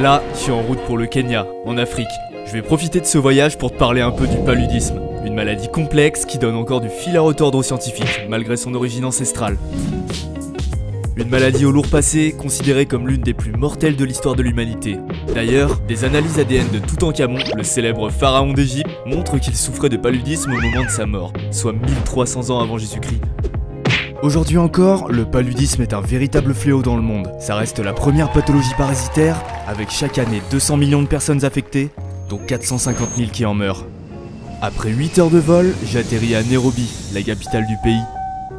Là, je suis en route pour le Kenya, en Afrique. Je vais profiter de ce voyage pour te parler un peu du paludisme, une maladie complexe qui donne encore du fil à retordre aux scientifiques, malgré son origine ancestrale. Une maladie au lourd passé, considérée comme l'une des plus mortelles de l'histoire de l'humanité. D'ailleurs, des analyses ADN de Toutankhamon, le célèbre pharaon d'Égypte, montrent qu'il souffrait de paludisme au moment de sa mort, soit 1300 ans avant Jésus-Christ. Aujourd'hui encore, le paludisme est un véritable fléau dans le monde. Ça reste la première pathologie parasitaire, avec chaque année 200 millions de personnes affectées, dont 450 000 qui en meurent. Après 8 heures de vol, j'atterris à Nairobi, la capitale du pays.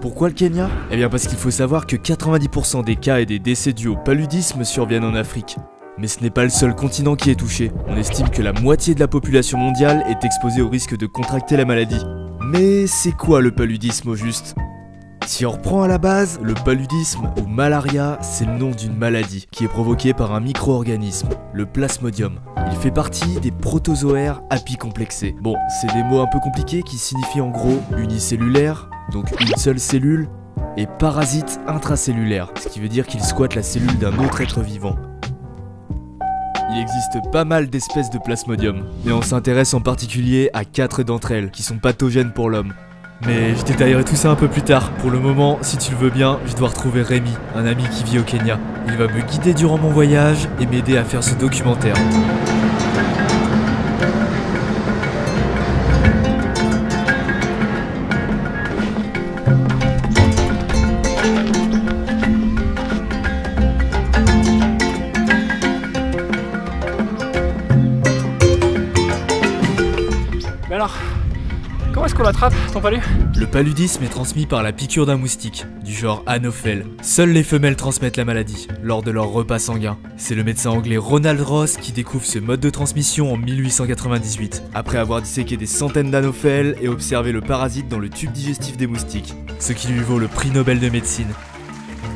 Pourquoi le Kenya? Eh bien parce qu'il faut savoir que 90% des cas et des décès dus au paludisme surviennent en Afrique. Mais ce n'est pas le seul continent qui est touché. On estime que la moitié de la population mondiale est exposée au risque de contracter la maladie. Mais c'est quoi le paludisme au juste? Si on reprend à la base, le paludisme ou malaria, c'est le nom d'une maladie qui est provoquée par un micro-organisme, le plasmodium. Il fait partie des protozoaires apicomplexés. Bon, c'est des mots un peu compliqués qui signifient en gros unicellulaire, donc une seule cellule, et parasite intracellulaire, ce qui veut dire qu'il squatte la cellule d'un autre être vivant. Il existe pas mal d'espèces de plasmodium, mais on s'intéresse en particulier à quatre d'entre elles qui sont pathogènes pour l'homme. Mais je détaillerai tout ça un peu plus tard. Pour le moment, si tu le veux bien, je dois retrouver Rémi, un ami qui vit au Kenya. Il va me guider durant mon voyage et m'aider à faire ce documentaire. Le paludisme est transmis par la piqûre d'un moustique, du genre Anophel. Seules les femelles transmettent la maladie, lors de leur repas sanguin. C'est le médecin anglais Ronald Ross qui découvre ce mode de transmission en 1898, après avoir disséqué des centaines d'anophèles et observé le parasite dans le tube digestif des moustiques, ce qui lui vaut le prix Nobel de médecine.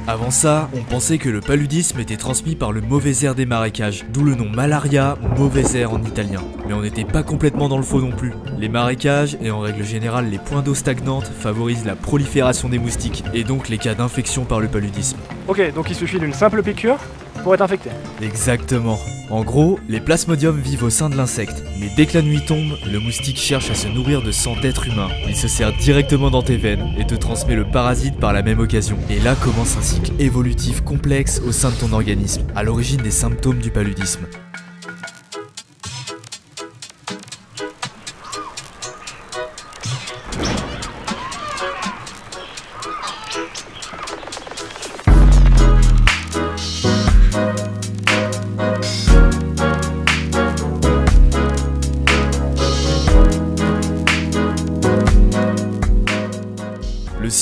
Avant ça, on pensait que le paludisme était transmis par le mauvais air des marécages, d'où le nom malaria, mauvais air en italien. Mais on n'était pas complètement dans le faux non plus. Les marécages, et en règle générale les points d'eau stagnantes, favorisent la prolifération des moustiques, et donc les cas d'infection par le paludisme. Ok, donc il suffit d'une simple piqûre pour être infecté. Exactement. En gros, les plasmodiums vivent au sein de l'insecte, mais dès que la nuit tombe, le moustique cherche à se nourrir de sang d'être humain. Il se sert directement dans tes veines et te transmet le parasite par la même occasion. Et là commence un cycle évolutif complexe au sein de ton organisme, à l'origine des symptômes du paludisme.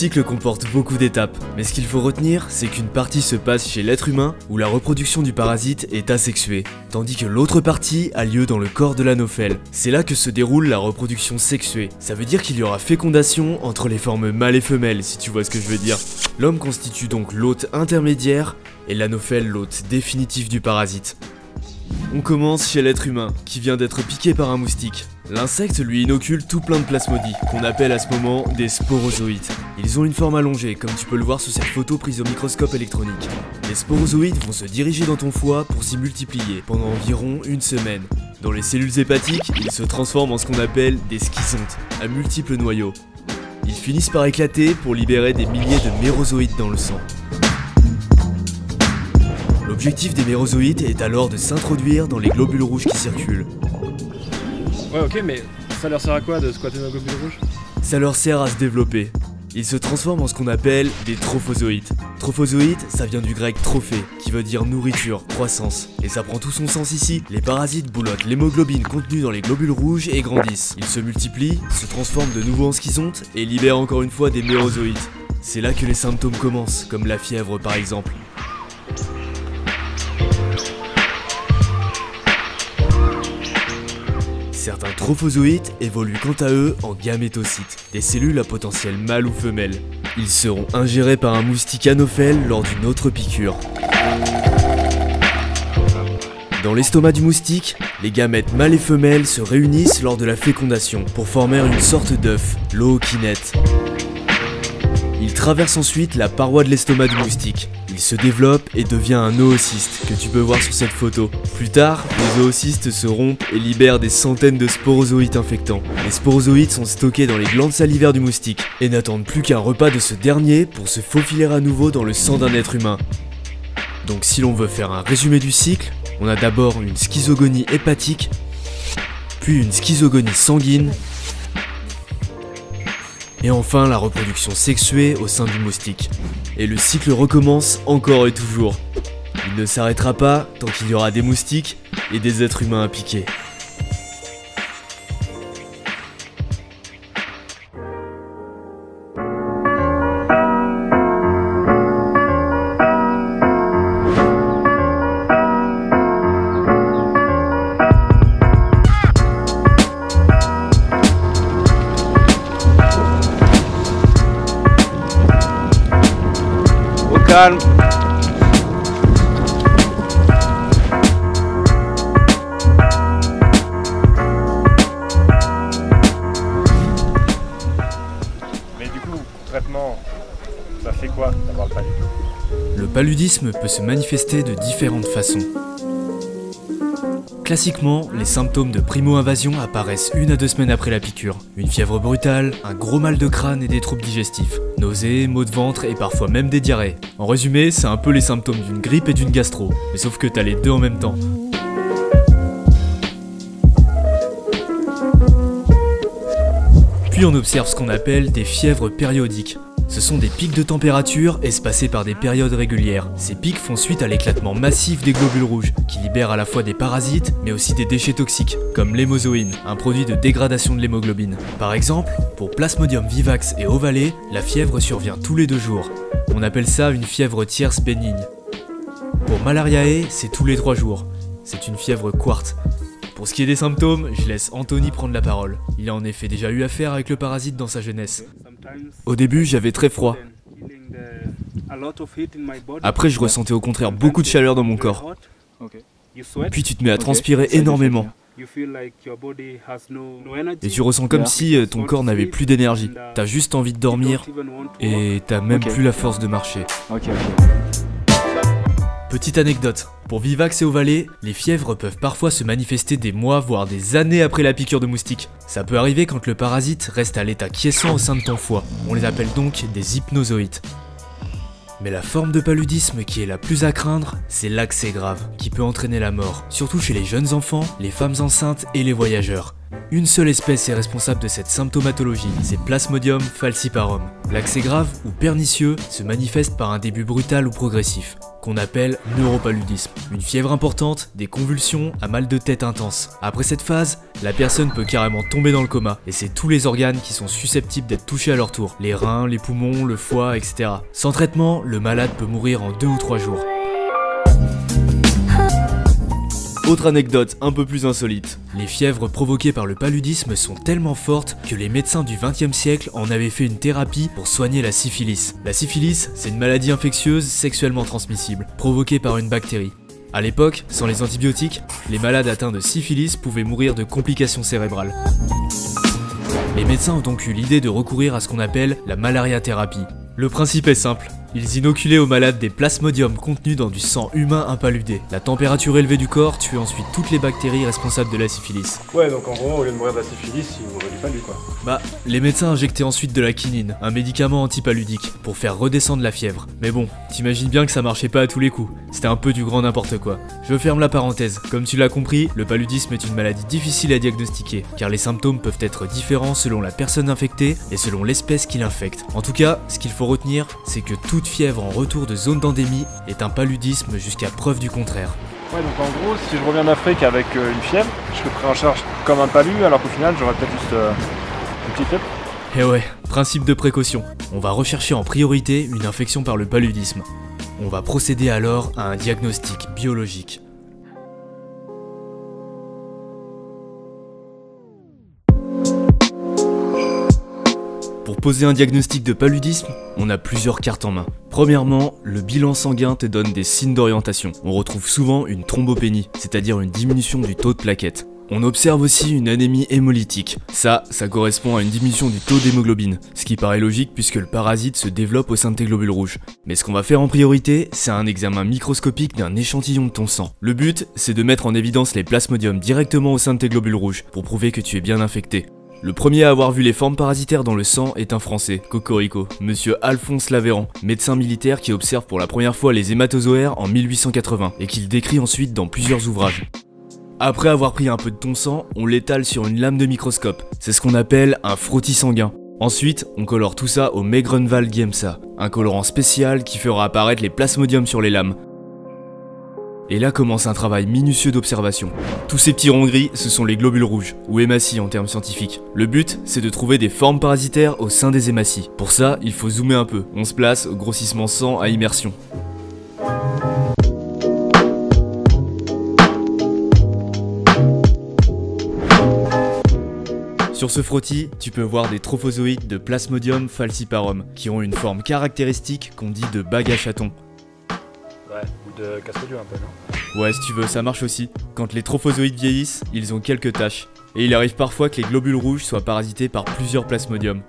Cycle comporte beaucoup d'étapes, mais ce qu'il faut retenir, c'est qu'une partie se passe chez l'être humain, où la reproduction du parasite est asexuée, tandis que l'autre partie a lieu dans le corps de l'anophèle. C'est là que se déroule la reproduction sexuée. Ça veut dire qu'il y aura fécondation entre les formes mâles et femelles, si tu vois ce que je veux dire. L'homme constitue donc l'hôte intermédiaire, et l'anophèle l'hôte définitif du parasite. On commence chez l'être humain, qui vient d'être piqué par un moustique. L'insecte lui inocule tout plein de plasmodies, qu'on appelle à ce moment des sporozoïdes. Ils ont une forme allongée, comme tu peux le voir sur cette photo prise au microscope électronique. Les sporozoïdes vont se diriger dans ton foie pour s'y multiplier pendant environ une semaine. Dans les cellules hépatiques, ils se transforment en ce qu'on appelle des schizontes, à multiples noyaux. Ils finissent par éclater pour libérer des milliers de mérozoïdes dans le sang. L'objectif des mérozoïdes est alors de s'introduire dans les globules rouges qui circulent. Ouais, ok, mais ça leur sert à quoi de squatter nos globules rouges? Ça leur sert à se développer. Ils se transforment en ce qu'on appelle des trophozoïdes. Trophozoïdes, ça vient du grec trophée, qui veut dire nourriture, croissance. Et ça prend tout son sens ici. Les parasites boulottent l'hémoglobine contenue dans les globules rouges et grandissent. Ils se multiplient, se transforment de nouveau en schizontes et libèrent encore une fois des mérozoïdes. C'est là que les symptômes commencent, comme la fièvre par exemple. Certains trophozoïtes évoluent quant à eux en gamétocytes, des cellules à potentiel mâle ou femelle. Ils seront ingérés par un moustique anophèle lors d'une autre piqûre. Dans l'estomac du moustique, les gamètes mâles et femelles se réunissent lors de la fécondation pour former une sorte d'œuf, l'ookinète. Ils traversent ensuite la paroi de l'estomac du moustique, il se développe et devient un oocyste que tu peux voir sur cette photo. Plus tard, les oocystes se rompent et libèrent des centaines de sporozoïtes infectants. Les sporozoïtes sont stockés dans les glandes salivaires du moustique et n'attendent plus qu'un repas de ce dernier pour se faufiler à nouveau dans le sang d'un être humain. Donc si l'on veut faire un résumé du cycle, on a d'abord une schizogonie hépatique, puis une schizogonie sanguine, et enfin la reproduction sexuée au sein du moustique. Et le cycle recommence encore et toujours. Il ne s'arrêtera pas tant qu'il y aura des moustiques et des êtres humains à piquer. Calme. Mais du coup, concrètement, ça fait quoi d'avoir le paludisme? Le paludisme peut se manifester de différentes façons. Classiquement, les symptômes de primo-invasion apparaissent une à deux semaines après la piqûre. Une fièvre brutale, un gros mal de crâne et des troubles digestifs. Nausées, maux de ventre et parfois même des diarrhées. En résumé, c'est un peu les symptômes d'une grippe et d'une gastro. Mais sauf que t'as les deux en même temps. Puis on observe ce qu'on appelle des fièvres périodiques. Ce sont des pics de température espacés par des périodes régulières. Ces pics font suite à l'éclatement massif des globules rouges, qui libèrent à la fois des parasites, mais aussi des déchets toxiques, comme l'hémozoïne, un produit de dégradation de l'hémoglobine. Par exemple, pour Plasmodium vivax et ovale, la fièvre survient tous les deux jours. On appelle ça une fièvre tierce bénigne. Pour Malariae, c'est tous les trois jours. C'est une fièvre quarte. Pour ce qui est des symptômes, je laisse Anthony prendre la parole. Il a en effet déjà eu affaire avec le parasite dans sa jeunesse. Au début, j'avais très froid. Après, je ressentais au contraire beaucoup de chaleur dans mon corps. Puis tu te mets à transpirer énormément. Et tu ressens comme si euh, ton corps n'avait plus d'énergie. T'as juste envie de dormir et t'as même plus la force de marcher. Petite anecdote, pour Vivax et Ovale, les fièvres peuvent parfois se manifester des mois voire des années après la piqûre de moustique. Ça peut arriver quand le parasite reste à l'état quiescent au sein de ton foie. On les appelle donc des hypnozoïtes. Mais la forme de paludisme qui est la plus à craindre, c'est l'accès grave, qui peut entraîner la mort, surtout chez les jeunes enfants, les femmes enceintes et les voyageurs. Une seule espèce est responsable de cette symptomatologie, c'est Plasmodium falciparum. L'accès grave ou pernicieux se manifeste par un début brutal ou progressif, qu'on appelle neuropaludisme. Une fièvre importante, des convulsions, un mal de tête intense. Après cette phase, la personne peut carrément tomber dans le coma, et c'est tous les organes qui sont susceptibles d'être touchés à leur tour. Les reins, les poumons, le foie, etc. Sans traitement, le malade peut mourir en deux ou trois jours. Autre anecdote un peu plus insolite. Les fièvres provoquées par le paludisme sont tellement fortes que les médecins du XXe siècle en avaient fait une thérapie pour soigner la syphilis. La syphilis, c'est une maladie infectieuse sexuellement transmissible, provoquée par une bactérie. À l'époque, sans les antibiotiques, les malades atteints de syphilis pouvaient mourir de complications cérébrales. Les médecins ont donc eu l'idée de recourir à ce qu'on appelle la malaria-thérapie. Le principe est simple. Ils inoculaient aux malades des plasmodiums contenus dans du sang humain impaludé. La température élevée du corps tuait ensuite toutes les bactéries responsables de la syphilis. Ouais, donc en gros, au lieu de mourir de la syphilis, il mourrait du palu quoi. Bah, les médecins injectaient ensuite de la quinine, un médicament antipaludique, pour faire redescendre la fièvre. Mais bon, t'imagines bien que ça marchait pas à tous les coups. C'était un peu du grand n'importe quoi. Je ferme la parenthèse. Comme tu l'as compris, le paludisme est une maladie difficile à diagnostiquer, car les symptômes peuvent être différents selon la personne infectée et selon l'espèce qui l'infecte. En tout cas, ce qu'il faut retenir, c'est que toute fièvre en retour de zone d'endémie est un paludisme jusqu'à preuve du contraire. Ouais, donc en gros, si je reviens d'Afrique avec euh, une fièvre, je serais pris en charge comme un palu, alors qu'au final, j'aurais peut-être juste euh, une petite fièvre. Et ouais, principe de précaution. On va rechercher en priorité une infection par le paludisme. On va procéder alors à un diagnostic biologique. Poser un diagnostic de paludisme, on a plusieurs cartes en main. Premièrement, le bilan sanguin te donne des signes d'orientation. On retrouve souvent une thrombopénie, c'est-à-dire une diminution du taux de plaquettes. On observe aussi une anémie hémolytique. Ça, ça correspond à une diminution du taux d'hémoglobine, ce qui paraît logique puisque le parasite se développe au sein de tes globules rouges. Mais ce qu'on va faire en priorité, c'est un examen microscopique d'un échantillon de ton sang. Le but, c'est de mettre en évidence les plasmodiums directement au sein de tes globules rouges, pour prouver que tu es bien infecté. Le premier à avoir vu les formes parasitaires dans le sang est un Français, Cocorico, monsieur Alphonse Lavéran, médecin militaire qui observe pour la première fois les hématozoaires en 1880 et qu'il décrit ensuite dans plusieurs ouvrages. Après avoir pris un peu de ton sang, on l'étale sur une lame de microscope. C'est ce qu'on appelle un frottis sanguin. Ensuite, on colore tout ça au Megrenval Giemsa, un colorant spécial qui fera apparaître les plasmodiums sur les lames. Et là commence un travail minutieux d'observation. Tous ces petits ronds gris, ce sont les globules rouges, ou hématies en termes scientifiques. Le but, c'est de trouver des formes parasitaires au sein des hématies. Pour ça, il faut zoomer un peu. On se place au grossissement sang à immersion. Sur ce frottis, tu peux voir des trophozoïtes de Plasmodium falciparum, qui ont une forme caractéristique qu'on dit de bague chaton. Ouais, ou de casse-dieu un peu, non? Ouais, si tu veux, ça marche aussi. Quand les trophozoïtes vieillissent, ils ont quelques taches. Et il arrive parfois que les globules rouges soient parasités par plusieurs plasmodiums.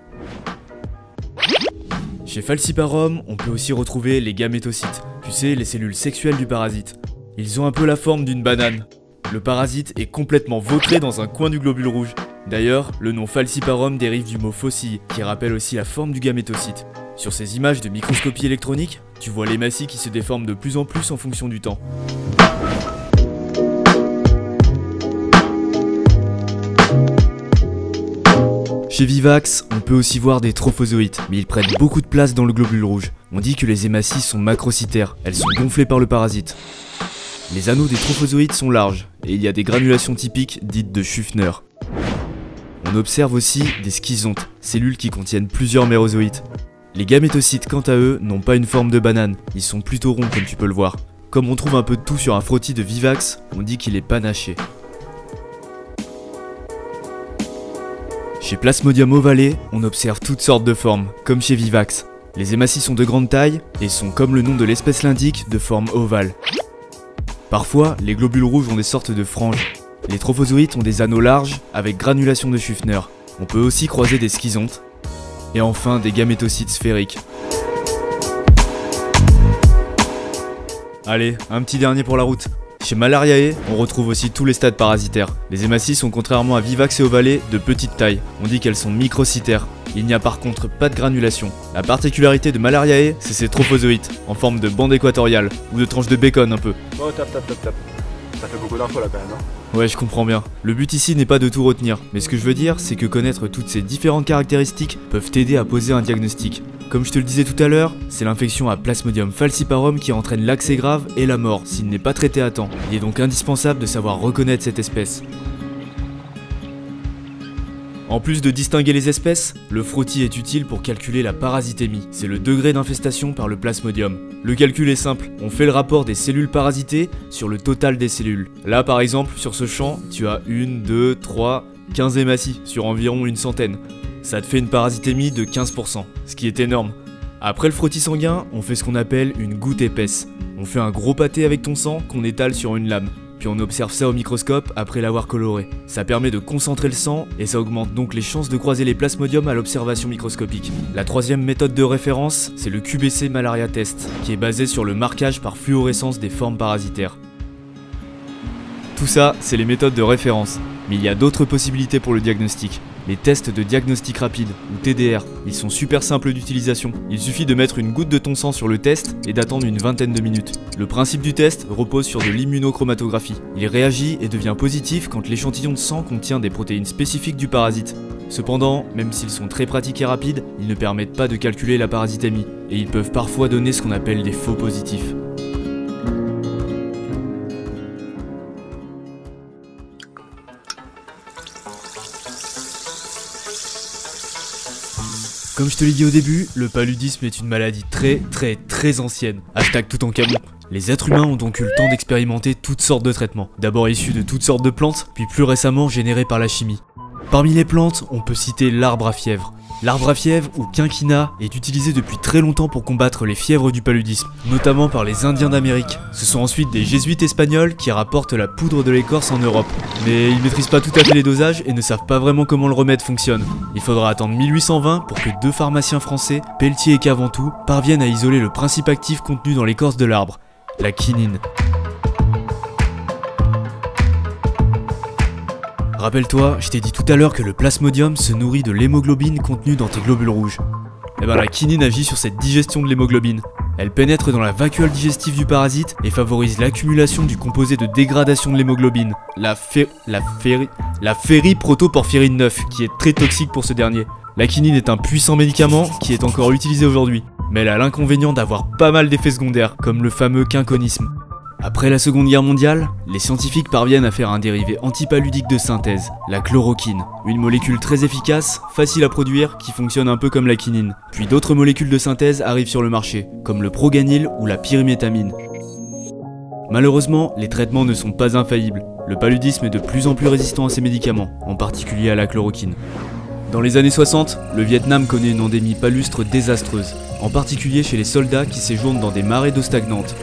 Chez Falciparum, on peut aussi retrouver les gamétocytes, tu sais, les cellules sexuelles du parasite. Ils ont un peu la forme d'une banane. Le parasite est complètement vautré dans un coin du globule rouge. D'ailleurs, le nom Falciparum dérive du mot fossile, qui rappelle aussi la forme du gamétocyte. Sur ces images de microscopie électronique, tu vois l'hématie qui se déforme de plus en plus en fonction du temps. Chez Vivax, on peut aussi voir des trophozoïtes, mais ils prennent beaucoup de place dans le globule rouge. On dit que les hématies sont macrocytaires, elles sont gonflées par le parasite. Les anneaux des trophozoïtes sont larges, et il y a des granulations typiques dites de Schuffner. On observe aussi des schizontes, cellules qui contiennent plusieurs mérozoïtes. Les gamétocytes, quant à eux, n'ont pas une forme de banane, ils sont plutôt ronds comme tu peux le voir. Comme on trouve un peu de tout sur un frottis de Vivax, on dit qu'il est panaché. Chez Plasmodium ovale, on observe toutes sortes de formes, comme chez Vivax. Les hématies sont de grande taille et sont, comme le nom de l'espèce l'indique, de forme ovale. Parfois, les globules rouges ont des sortes de franges. Les trophozoïtes ont des anneaux larges avec granulation de Schuffner. On peut aussi croiser des schizontes. Et enfin, des gamétocytes sphériques. Allez, un petit dernier pour la route. Chez Malariae, on retrouve aussi tous les stades parasitaires. Les hématies sont contrairement à Vivax et Ovale de petite taille. On dit qu'elles sont microcytaires. Il n'y a par contre pas de granulation. La particularité de Malariae, c'est ses trophozoïtes, en forme de bande équatoriale, ou de tranche de bacon un peu. Oh. Ça fait beaucoup d'infos là quand même, non? Ouais, je comprends bien. Le but ici n'est pas de tout retenir, mais ce que je veux dire, c'est que connaître toutes ces différentes caractéristiques peuvent t'aider à poser un diagnostic. Comme je te le disais tout à l'heure, c'est l'infection à Plasmodium falciparum qui entraîne l'accès grave et la mort s'il n'est pas traité à temps. Il est donc indispensable de savoir reconnaître cette espèce. En plus de distinguer les espèces, le frottis est utile pour calculer la parasitémie, c'est le degré d'infestation par le plasmodium. Le calcul est simple, on fait le rapport des cellules parasitées sur le total des cellules. Là par exemple, sur ce champ, tu as 1, 2, 3, 15 hématies sur environ une centaine. Ça te fait une parasitémie de 15%, ce qui est énorme. Après le frottis sanguin, on fait ce qu'on appelle une goutte épaisse. On fait un gros pâté avec ton sang qu'on étale sur une lame puis on observe ça au microscope après l'avoir coloré. Ça permet de concentrer le sang et ça augmente donc les chances de croiser les plasmodiums à l'observation microscopique. La troisième méthode de référence, c'est le QBC Malaria Test, qui est basé sur le marquage par fluorescence des formes parasitaires. Tout ça, c'est les méthodes de référence, mais il y a d'autres possibilités pour le diagnostic. Les tests de diagnostic rapide, ou TDR, ils sont super simples d'utilisation. Il suffit de mettre une goutte de ton sang sur le test et d'attendre une vingtaine de minutes. Le principe du test repose sur de l'immunochromatographie. Il réagit et devient positif quand l'échantillon de sang contient des protéines spécifiques du parasite. Cependant, même s'ils sont très pratiques et rapides, ils ne permettent pas de calculer la parasitémie, et ils peuvent parfois donner ce qu'on appelle des faux positifs. Comme je te l'ai dit au début, le paludisme est une maladie très très très ancienne. Hashtag tout en camon. Les êtres humains ont donc eu le temps d'expérimenter toutes sortes de traitements. D'abord issus de toutes sortes de plantes, puis plus récemment générés par la chimie. Parmi les plantes, on peut citer l'arbre à fièvre. L'arbre à fièvre, ou quinquina, est utilisé depuis très longtemps pour combattre les fièvres du paludisme, notamment par les Indiens d'Amérique. Ce sont ensuite des jésuites espagnols qui rapportent la poudre de l'écorce en Europe. Mais ils maîtrisent pas tout à fait les dosages et ne savent pas vraiment comment le remède fonctionne. Il faudra attendre 1820 pour que deux pharmaciens français, Pelletier et Caventou, parviennent à isoler le principe actif contenu dans l'écorce de l'arbre, la quinine. Rappelle-toi, je t'ai dit tout à l'heure que le plasmodium se nourrit de l'hémoglobine contenue dans tes globules rouges. Eh ben la quinine agit sur cette digestion de l'hémoglobine. Elle pénètre dans la vacuole digestive du parasite et favorise l'accumulation du composé de dégradation de l'hémoglobine, la fé... la la ferriprotoporphyrine 9, qui est très toxique pour ce dernier. La quinine est un puissant médicament qui est encore utilisé aujourd'hui, mais elle a l'inconvénient d'avoir pas mal d'effets secondaires, comme le fameux quinconisme. Après la Seconde Guerre mondiale, les scientifiques parviennent à faire un dérivé antipaludique de synthèse, la chloroquine, une molécule très efficace, facile à produire, qui fonctionne un peu comme la quinine. Puis d'autres molécules de synthèse arrivent sur le marché, comme le proganil ou la pyrimétamine. Malheureusement, les traitements ne sont pas infaillibles. Le paludisme est de plus en plus résistant à ces médicaments, en particulier à la chloroquine. Dans les années 60, le Vietnam connaît une endémie palustre désastreuse, en particulier chez les soldats qui séjournent dans des marais d'eau stagnante,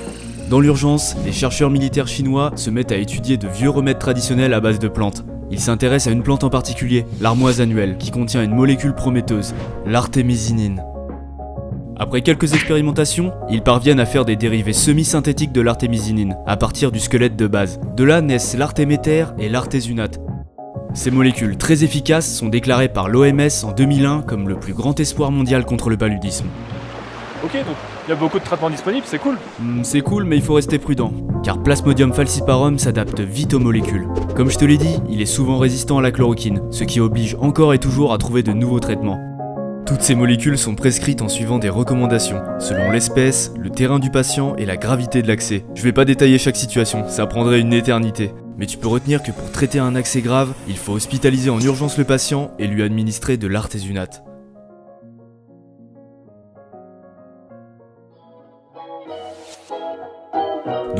dans l'urgence, les chercheurs militaires chinois se mettent à étudier de vieux remèdes traditionnels à base de plantes. Ils s'intéressent à une plante en particulier, l'armoise annuelle, qui contient une molécule prometteuse, l'artémisinine. Après quelques expérimentations, ils parviennent à faire des dérivés semi-synthétiques de l'artémisinine, à partir du squelette de base. De là naissent l'artéméter et l'artésunate. Ces molécules très efficaces sont déclarées par l'OMS en 2001 comme le plus grand espoir mondial contre le paludisme. Ok, donc il y a beaucoup de traitements disponibles, c'est cool. Hmm, c'est cool, mais il faut rester prudent, car Plasmodium falciparum s'adapte vite aux molécules. Comme je te l'ai dit, il est souvent résistant à la chloroquine, ce qui oblige encore et toujours à trouver de nouveaux traitements. Toutes ces molécules sont prescrites en suivant des recommandations, selon l'espèce, le terrain du patient et la gravité de l'accès. Je vais pas détailler chaque situation, ça prendrait une éternité. Mais tu peux retenir que pour traiter un accès grave, il faut hospitaliser en urgence le patient et lui administrer de l'artésunate.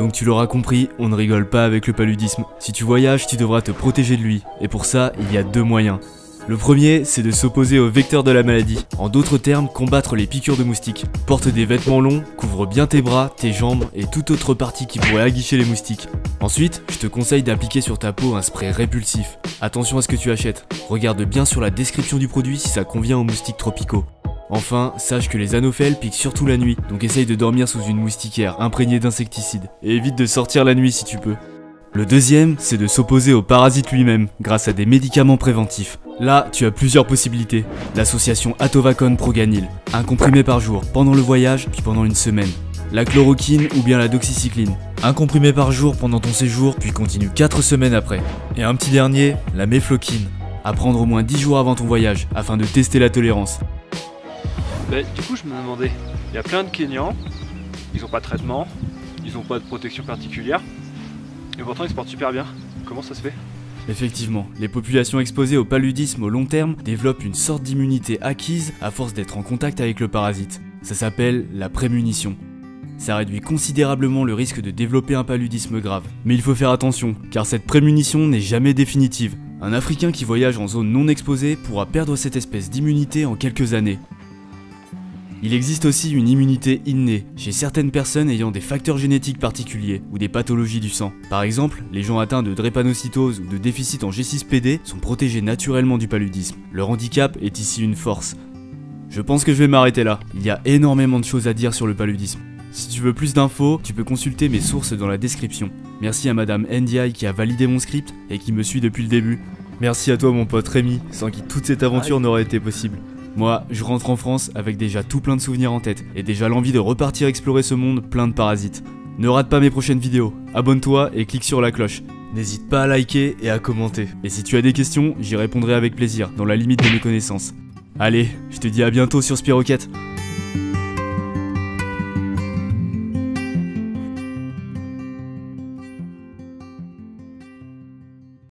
Donc tu l'auras compris, on ne rigole pas avec le paludisme. Si tu voyages, tu devras te protéger de lui. Et pour ça, il y a deux moyens. Le premier, c'est de s'opposer au vecteur de la maladie. En d'autres termes, combattre les piqûres de moustiques. Porte des vêtements longs, couvre bien tes bras, tes jambes et toute autre partie qui pourrait aguicher les moustiques. Ensuite, je te conseille d'appliquer sur ta peau un spray répulsif. Attention à ce que tu achètes. Regarde bien sur la description du produit si ça convient aux moustiques tropicaux. Enfin, sache que les anophèles piquent surtout la nuit, donc essaye de dormir sous une moustiquaire imprégnée d'insecticides, et évite de sortir la nuit si tu peux. Le deuxième, c'est de s'opposer au parasite lui-même, grâce à des médicaments préventifs. Là, tu as plusieurs possibilités. L'association Atovacon Proganil, un comprimé par jour, pendant le voyage, puis pendant une semaine. La chloroquine ou bien la doxycycline, un comprimé par jour pendant ton séjour, puis continue 4 semaines après. Et un petit dernier, la méfloquine, à prendre au moins 10 jours avant ton voyage, afin de tester la tolérance. Du coup, je me demandais, il y a plein de Kenyans, ils ont pas de traitement, ils ont pas de protection particulière, et pourtant ils se portent super bien. Comment ça se fait? Effectivement, les populations exposées au paludisme au long terme développent une sorte d'immunité acquise à force d'être en contact avec le parasite. Ça s'appelle la prémunition. Ça réduit considérablement le risque de développer un paludisme grave. Mais il faut faire attention, car cette prémunition n'est jamais définitive. Un Africain qui voyage en zone non exposée pourra perdre cette espèce d'immunité en quelques années. Il existe aussi une immunité innée chez certaines personnes ayant des facteurs génétiques particuliers ou des pathologies du sang. Par exemple, les gens atteints de drépanocytose ou de déficit en G6PD sont protégés naturellement du paludisme. Leur handicap est ici une force. Je pense que je vais m'arrêter là. Il y a énormément de choses à dire sur le paludisme. Si tu veux plus d'infos, tu peux consulter mes sources dans la description. Merci à madame NDI qui a validé mon script et qui me suit depuis le début. Merci à toi mon pote Rémi, sans qui toute cette aventure n'aurait été possible. Moi, je rentre en France avec déjà tout plein de souvenirs en tête et déjà l'envie de repartir explorer ce monde plein de parasites. Ne rate pas mes prochaines vidéos, abonne-toi et clique sur la cloche. N'hésite pas à liker et à commenter. Et si tu as des questions, j'y répondrai avec plaisir, dans la limite de mes connaissances. Allez, je te dis à bientôt sur Spiroquette.